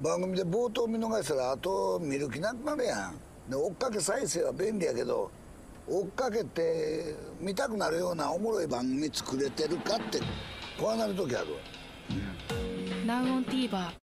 番組で冒頭見逃したら後見る気なくなるやん。で追っかけ再生は便利やけど追っかけて見たくなるようなおもろい番組作れてるかって怖なる時あるわ。ナウオン TVer